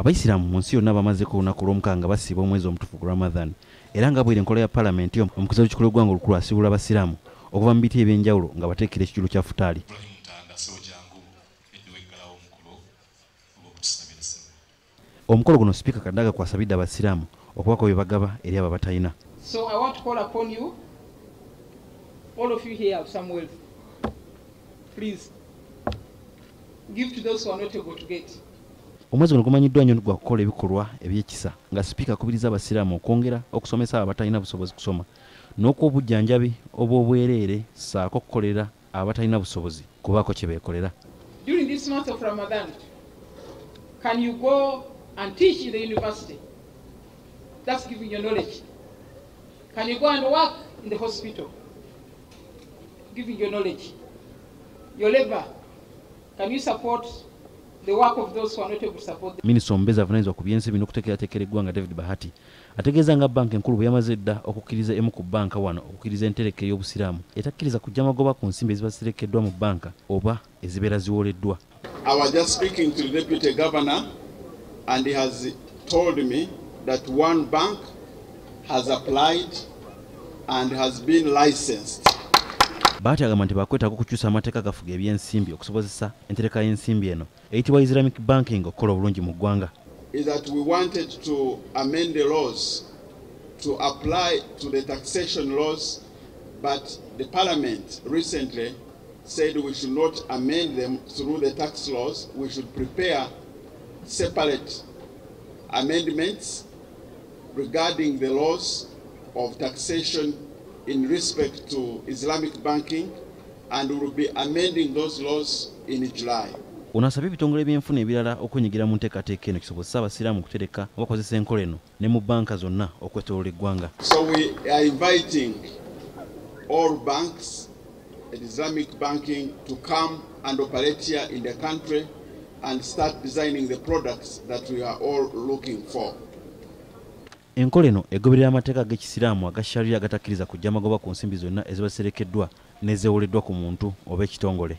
abaisiraamu mu nsi yonna bamazeeko olunaku lw'omukaaga basiiba omwezi omutuufu ku ramadan era nga bwera enkola ya palamenti omukiza w'ekikolo eggwanga olukulu asiibula abasiraamu okuva mu biti ebyenjawulo nga bateekera ekijulu kya futaali omukolo guno sipiika kadaga kwasabidde abasiraamu okubako bye bagaba eri abo abatalina So I want to call upon you, all of you here have some wealth. Please, give to those who are not able to get. Omwezi guno gumanyiddwa nnyo gwa kukola ebikolwa ebyekisa nga sipiika akubiriza abasiraamu okwongera okusomesa abo abatalina busobozi kusoma n'okuwa obujjanjabi obw'obwereere ssaako okukolera abatalina busobozi kubaako kye beekolera During this month of Ramadan, can you go and teach in the university? That's giving you knowledge. Can you go and work in the hospital? Giving you knowledge. Your labor, can you support minisita omubeezi avunaanyizibwa ku byensimbi n'okuteekerateekera eggwanga david bahati. Ategeeza nga banka enkulu bwe yamaze dda okukkiriza emu ku banka wano okukkiriza entereke ey'obusiraamu. Etakkiriza kujja magoba ku nsimbi eziba ziterekeddwa mu banka oba ezibeera ziwoleddwa I was just speaking to the deputy governor, and he has told me that one bank has applied and has been licensed. Baati agamba nti bakwetaaga okukyusa amateeka agafuga ebyensimbi okusobozesa entereka y'ensimbi eno eyitibwa islamic banking okukola obulungi mu ggwanga Is that we wanted to amend the laws to apply to the taxation laws, but the parliament recently said we should not amend them through the tax laws. We should prepare separate amendments regarding the laws of taxation in respect to Islamic banking, and will be amending those laws in July. ono asabye ebitongole by'enfuna ebirala okwenyigira mu nteekateeka eno kisobozesa abasiraamu okutereka bakozesa enkola eno ne mu banka zonna okwetoloola eggwanga So we are inviting all banks and Islamic banking to come and operate here in the country and start designing the products that we are all looking for. Enkola eno egoberera amateeka g'ekisiraamu aga sharia agatakkiriza kujja magoba ku nsimbi zonna eziba ziserekeddwa n'ezeewoleddwa ku muntu oba ekitongole